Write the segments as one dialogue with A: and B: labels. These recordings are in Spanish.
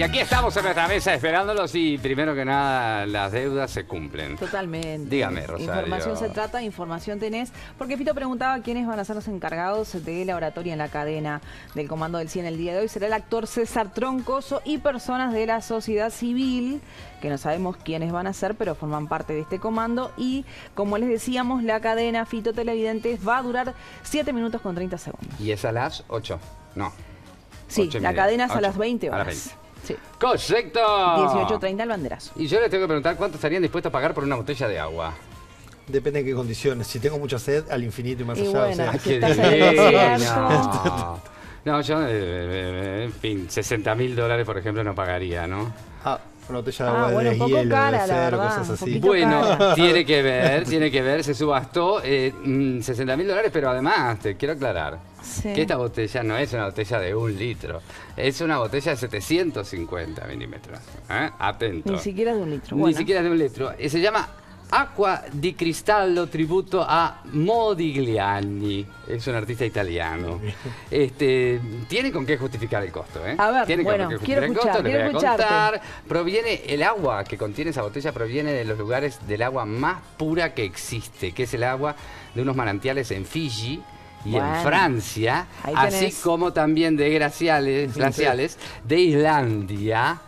A: Y aquí estamos en nuestra mesa esperándolos y primero que nada las deudas se cumplen.
B: Totalmente.
A: Dígame, Rosario.
B: Información se trata, información tenés. Porque Fito preguntaba quiénes van a ser los encargados de la oratoria en la cadena del Comando del 100 el día de hoy. Será el actor César Troncoso y personas de la sociedad civil, que no sabemos quiénes van a ser, pero forman parte de este comando. Y como les decíamos, la cadena Fito Televidentes va a durar 7 minutos con 30 segundos.
A: Y es a las 8. No.
B: Sí, la cadena es a las 20
A: A las
B: horas.
A: 20.
B: Sí.
A: ¡Correcto!
B: 18.30 el banderazo.
A: Y yo les tengo que preguntar cuánto estarían dispuestos a pagar por una botella de agua.
C: Depende de qué condiciones. Si tengo mucha sed, al infinito y más
B: Y
C: allá.
B: bueno,
C: o sea.
A: No, yo, eh, eh, en fin, 60 mil dólares, por ejemplo, no pagaría, ¿no?
C: ah, una botella de
B: Ah,
C: agua
B: bueno,
C: de
B: un poco
C: hielo,
B: cara,
C: de
B: la
C: cero,
B: verdad,
C: cosas así.
A: Bueno,
B: cara.
A: tiene que ver, tiene que ver, se subastó eh, mm, 60 mil dólares, pero además, te quiero aclarar,
B: Sí.
A: que esta botella no es una botella de un litro, es una botella de 750 milímetros. ¿eh? Atento.
B: Ni siquiera de un litro.
A: Ni
B: Bueno.
A: siquiera de un litro. Eh, Se llama Acqua di Cristallo tributo a Modigliani. Es un artista italiano. Este, tiene con qué justificar el costo, ¿eh?
B: A ver,
A: tiene
B: bueno,
A: con qué
B: quiero
A: justificar el costo,
B: escuchar,
A: le
B: quiero
A: voy a
B: escucharte.
A: contar. Proviene el agua que contiene esa botella proviene de los lugares del agua más pura que existe, que es el agua de unos manantiales en Fiji y
B: Bueno,
A: en Francia, así como también de glaciales, glaciales de Islandia.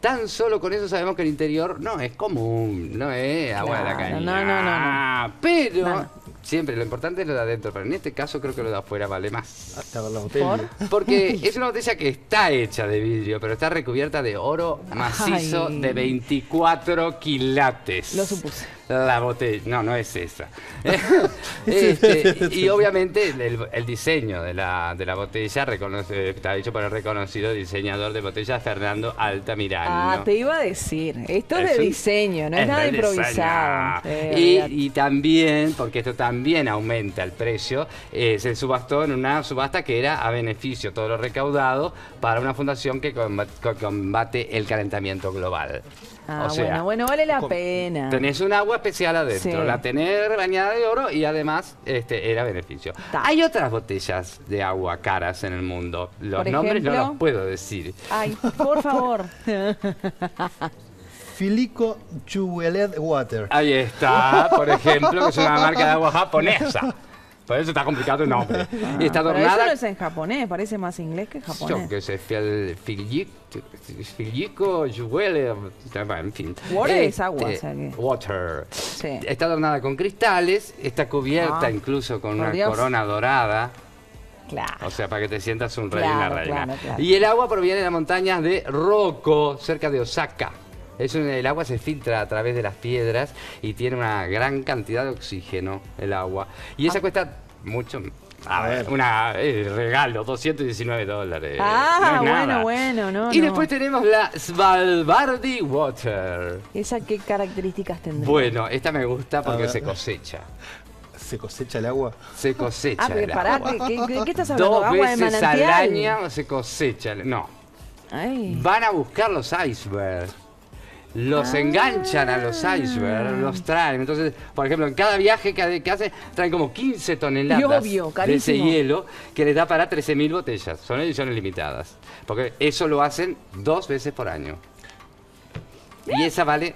A: Tan solo con eso sabemos que el interior no es común, no es agua de la caña.
B: no, no, no, no.
A: Pero
B: No.
A: Siempre lo importante es lo de adentro, pero en este caso creo que lo de afuera vale más.
C: Hasta ver la botella.
A: Porque es una botella que está hecha de vidrio, pero está recubierta de oro macizo
B: Ay.
A: de 24 quilates.
B: Lo supuse.
A: La botella, no, no es esa. Este, y obviamente el, el diseño de la, de la botella reconoce- está hecho por el reconocido diseñador de botellas Fernando Altamirano.
B: Ah, te iba a decir. Esto es,
A: Es
B: de
A: un-
B: diseño, no es, nada improvisado. Sí,
A: y, y también, porque esto también aumenta el precio, eh, se subastó en una subasta que era a beneficio todo lo recaudado para una fundación que comba- que combate el calentamiento global.
B: Ah,
A: o sea,
B: bueno, bueno, vale la pena.
A: Tenés un agua especial adentro,
B: Sí.
A: la tenés bañada de oro y además este era beneficio.
B: Ta.
A: Hay otras botellas de agua caras en el mundo. Los nombres no
B: ejemplo.
A: los puedo decir.
B: Ay, por favor.
C: Filico Jeweled Water.
A: Ahí está, por ejemplo, que es una marca de agua japonesa. Por eso está complicado el nombre. y está
B: Ah, Pero eso
A: adornada.
B: no es en japonés, parece más inglés que
A: Yo
B: japonés.
A: que sé, Fil- Filgi- Filgico, Jewel, en fin.
B: Water
A: Este,
B: es agua, o sea que-
A: Water.
B: Sí.
A: Está adornada con cristales, está cubierta
B: Ah,
A: incluso con
B: por
A: una
B: Dios.
A: corona dorada.
B: Claro.
A: O sea, para que te sientas un rey una
B: Claro,
A: reina.
B: claro, claro.
A: Y el agua proviene de las montañas de Roko, cerca de Osaka. Es un- el agua se filtra a través de las piedras y tiene una gran cantidad de oxígeno, el agua. Y esa
B: Ah.
A: cuesta mucho. A
C: A
A: ver,
C: ver.
A: una eh, regalo, 219 dólares.
B: Ah,
A: No
B: bueno,
A: nada.
B: bueno, no,
A: Y
B: no.
A: después tenemos la Svalbardi Water.
B: ¿Esa qué características tendría?
A: Bueno, esta me gusta porque se cosecha.
C: ¿Se cosecha el agua?
A: Se cosecha.
B: Ah, pero
A: el
B: pará,
A: agua.
B: ¿qué, qué- de qué estás hablando?
A: Dos
B: ¿Agua de
A: veces al año se cosecha. el- No,
B: Ay.
A: van a buscar los icebergs. Los
B: Ah.
A: enganchan a los icebergs, los traen. Entonces, por ejemplo, en cada viaje que, que hacen, traen como 15 toneladas
B: obvio,
A: de ese hielo que les da para 13.000 botellas. Son ediciones limitadas. Porque eso lo hacen dos veces por año. Y esa vale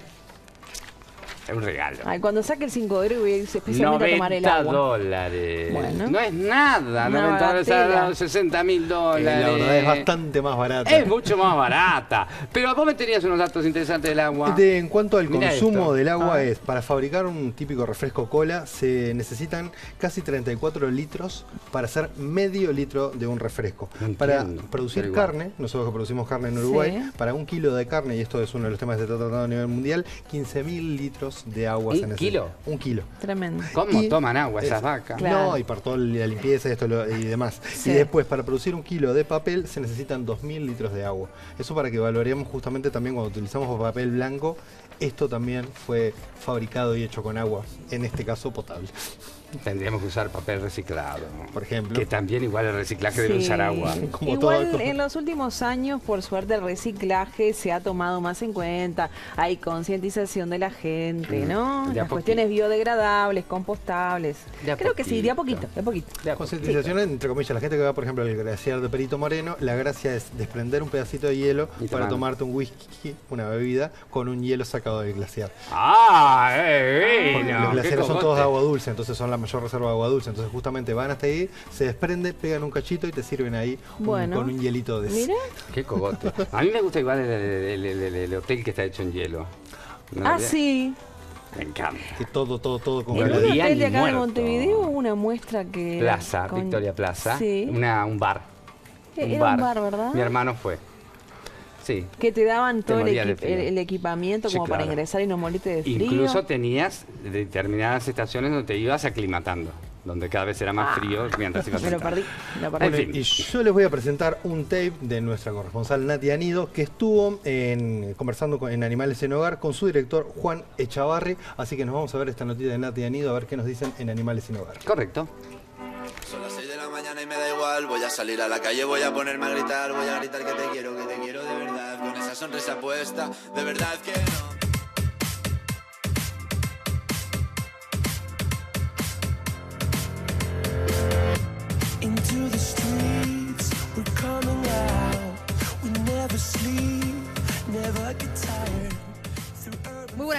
A: un regalo.
B: Ay, cuando saque el 5 de oro voy a ir especialmente a tomar el
A: 90
B: agua.
A: dólares.
B: Bueno.
A: No es nada.
B: Una
A: 90 dólares a 60 mil dólares.
C: la verdad es bastante más barata.
A: Es mucho más barata. Pero vos me tenías unos datos interesantes del agua.
C: De- en cuanto al
A: Mirá
C: consumo
A: esto.
C: del agua
A: Ah.
C: es, para fabricar un típico refresco cola se necesitan casi 34 litros para hacer medio litro de un refresco. Para producir carne, nosotros que producimos carne en Uruguay,
B: Sí.
C: para un kilo de carne, y esto es uno de los temas que se está tratando a nivel mundial, 15.000 litros de agua
A: ¿Un
C: se necesita.
A: kilo?
C: Un kilo.
B: Tremendo.
A: ¿Cómo
C: Y-
A: toman agua esas
C: es-
A: vacas?
B: Claro.
C: No, y para toda la limpieza esto lo- y demás.
B: Sí.
C: Y después, para producir un kilo de papel se necesitan 2.000 litros de agua. Eso para que valoremos justamente también cuando utilizamos papel blanco, esto también fue fabricado y hecho con agua, en este caso potable.
A: tendríamos que usar papel reciclado.
C: Por ejemplo.
A: Que también igual el reciclaje debe
B: Sí.
A: usar agua.
C: Como
B: Igual
C: todo-
B: en los últimos años, por suerte, el reciclaje se ha tomado más en cuenta. Hay concientización de la gente,
A: Mm,
B: ¿no?
A: de
B: Las cuestiones biodegradables, compostables. Creo que sí, de a
A: poquito.
B: de a poquito.
A: De a
C: Concientización, entre comillas, la gente que va, por ejemplo, al glaciar de Perito Moreno, la gracia es desprender un pedacito de hielo
A: Y
C: para tomarte un whisky, una bebida, con un hielo sacado del glaciar.
A: ¡Ah! Eh, bueno,
C: los glaciares son todos de agua dulce, entonces son la mayor reserva de agua dulce. Entonces justamente van hasta ahí, se desprende, pegan un cachito y te sirven ahí un-
B: Bueno.
C: con un hielito de
B: Mira.
A: Qué cogote. A mí me gusta igual el, el- el- el- el hotel que está hecho en hielo. ¿No?
B: Ah, sí.
A: Me encanta.
C: que todo, todo, todo
B: En un
C: congelado.
A: día
B: hotel de acá de. Montevideo hubo una muestra que...
A: Plaza,
B: con-
A: Victoria Plaza.
B: Sí.
A: Una, un bar.
B: Eh, era un bar, ¿verdad?
A: Mi hermano fue. Sí.
B: Que te daban todo el, equi- el- el equipamiento
A: Sí,
B: como para ingresar y no morirte de frío.
A: Incluso tenías determinadas estaciones donde te ibas aclimatando, donde cada vez era más
B: Ah.
A: frío mientras ibas
B: Me lo
A: sentado.
B: perdí, perdí.
A: En fin.
C: y yo les voy a presentar un tape de nuestra corresponsal Nati Anido, que estuvo en- conversando con- en Animales en Hogar con su director Juan Echavarri. Así que nos vamos a ver esta notita de Nati Anido, a ver qué nos dicen en Animales en Hogar.
A: Correcto.
D: Son las 6 de la mañana y me da igual. Voy a salir a la calle, voy a ponerme a gritar. Voy a gritar que te quiero, que te sonrisa puesta, de verdad que no.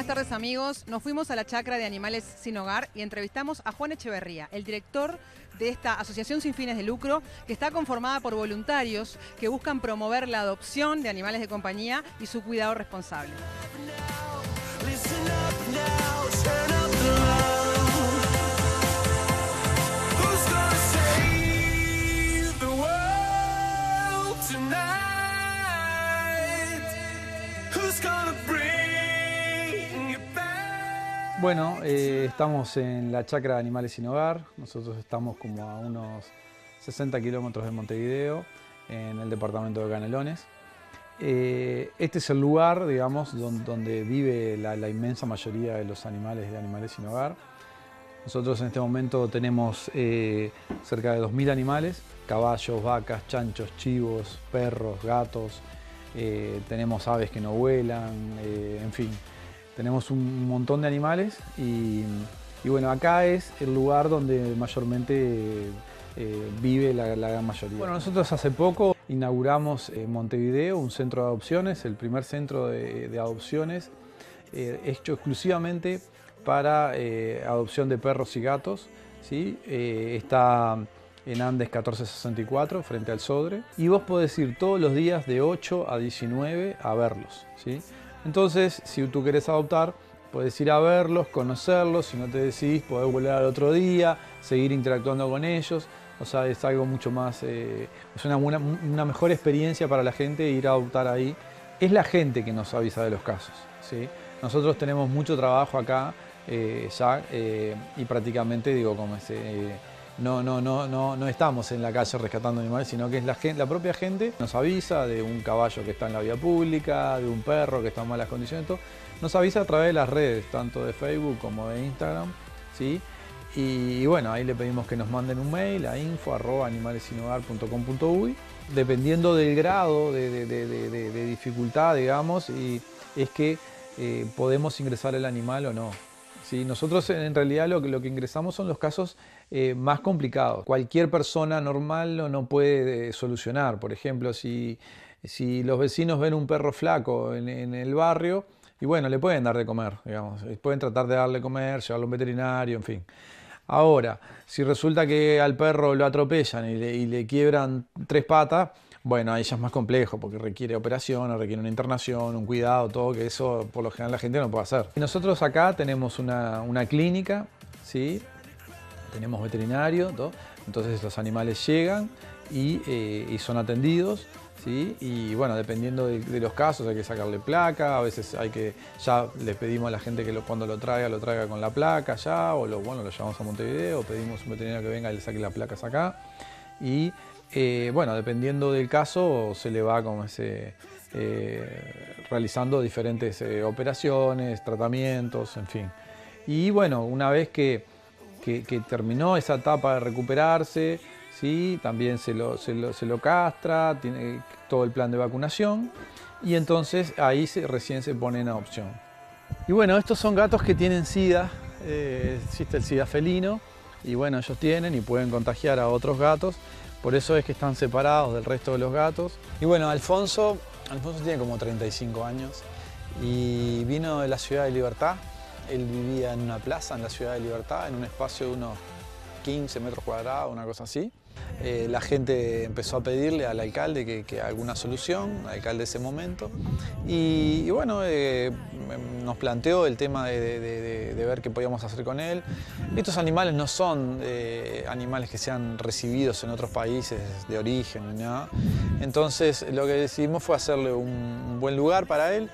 E: Buenas tardes amigos. Nos fuimos a la chacra de Animales Sin Hogar y entrevistamos a Juan Echeverría, el director de esta asociación sin fines de lucro que está conformada por voluntarios que buscan promover la adopción de animales de compañía y su cuidado responsable.
F: Bueno, eh, estamos en la chacra de Animales Sin Hogar. Nosotros estamos como a unos 60 kilómetros de Montevideo, en el departamento de Canelones. Eh, este es el lugar, digamos, don- donde, vive la, inmensa mayoría de los animales de Animales Sin Hogar. Nosotros en este momento tenemos eh, cerca de 2.000 animales, caballos, vacas, chanchos, chivos, perros, gatos, tenemos aves que no vuelan, en fin, tenemos un montón de animales y, bueno, acá es el lugar donde mayormente eh, vive la, gran mayoría. Bueno, nosotros hace poco inauguramos en Montevideo un centro de adopciones, el primer centro de, adopciones eh, hecho exclusivamente para eh, adopción de perros y gatos. ¿sí? Eh, está en Andes 1464, frente al Sodre. Y vos podés ir todos los días de 8 a 19 a verlos. ¿sí? Entonces, si tú querés adoptar, podés ir a verlos, conocerlos. Si no te decidís, podés volver al otro día, seguir interactuando con ellos. O sea, es algo mucho más, eh, es una, una mejor experiencia para la gente ir a adoptar ahí. Es la gente que nos avisa de los casos. ¿sí? Nosotros tenemos mucho trabajo acá eh, ya eh, y prácticamente digo como eh, no, no, no, no, no estamos en la calle rescatando animales, sino que es la, gen- la propia gente nos avisa de un caballo que está en la vía pública, de un perro que está en malas condiciones, todo. nos avisa a través de las redes, tanto de Facebook como de Instagram, ¿sí? Y bueno, ahí le pedimos que nos manden un mail a info.animalesinogar.com.uy, dependiendo del grado de, dificultad, digamos, y es que eh, podemos ingresar el animal o no. ¿sí? Nosotros en realidad lo que ingresamos son los casos eh, más complicados. Cualquier persona normal no, puede eh, solucionar. Por ejemplo, si, si los vecinos ven un perro flaco en, el barrio, y bueno, le pueden dar de comer, digamos. eh, Pueden tratar de darle comer, llevarlo a un veterinario, en fin. Ahora, si resulta que al perro lo atropellan y le, y le quiebran tres patas, bueno, ahí ya es más complejo porque requiere operación, requiere una internación, un cuidado, todo, que eso por lo general la gente no puede hacer. Nosotros acá tenemos una, una clínica, ¿sí? Tenemos veterinario, entonces los animales llegan y, eh, son atendidos. Y bueno, dependiendo de, los casos hay que sacarle placa, a veces hay que, ya le pedimos a la gente que cuando lo traiga, lo traiga con la placa ya, o lo, bueno, lo llevamos a Montevideo, pedimos un veterinario que venga y le saque las placas acá. Y eh, bueno, dependiendo del caso, se le va como ese, eh, realizando diferentes operaciones, tratamientos, en fin. Y bueno, una vez que, que, terminó esa etapa de recuperarse, ¿sí? también se lo, se lo- castra, tiene todo el plan de vacunación y entonces ahí recién se pone en adopción. Y bueno, estos son gatos que tienen SIDA, eh, existe el SIDA felino y bueno, ellos tienen y pueden contagiar a otros gatos, por eso es que están separados del resto de los gatos. Y bueno, Alfonso, Alfonso tiene como 35 años y vino de la ciudad de Libertad. Él vivía en una plaza en la ciudad de Libertad, en un espacio de unos 15 metros cuadrados, una cosa así. Eh, la gente empezó a pedirle al alcalde que, que alguna solución, al alcalde de ese momento. Y, bueno, eh, nos planteó el tema de, ver qué podíamos hacer con él. Estos animales no son eh, animales que sean recibidos en otros países de origen ni nada. Entonces lo que decidimos fue hacerle un buen lugar para él.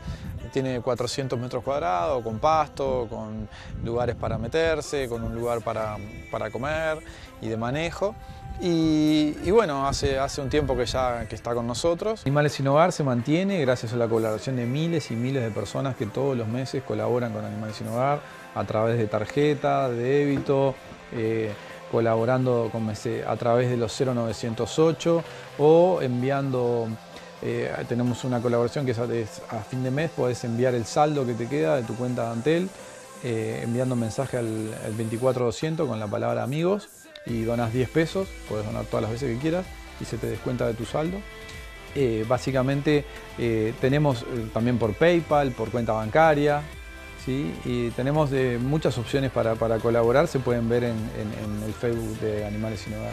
F: Tiene 400 metros cuadrados, con pasto, con lugares para meterse, con un lugar para, para comer y de manejo. Y, bueno, hace, hace un tiempo que ya que está con nosotros. Animales sin Hogar se mantiene gracias a la colaboración de miles y miles de personas que todos los meses colaboran con Animales sin Hogar a través de tarjeta, de débito, eh, colaborando a través de los 0908 o enviando, eh, tenemos una colaboración que es a, fin de mes, podés enviar el saldo que te queda de tu cuenta de Antel, eh, enviando un mensaje al, al 24200 con la palabra amigos y donas 10 pesos, puedes donar todas las veces que quieras y se te descuenta de tu saldo. Eh, básicamente tenemos también por PayPal, por cuenta bancaria, y tenemos muchas opciones para, colaborar, se pueden ver en, en- en el Facebook de Animales Sin Hogar.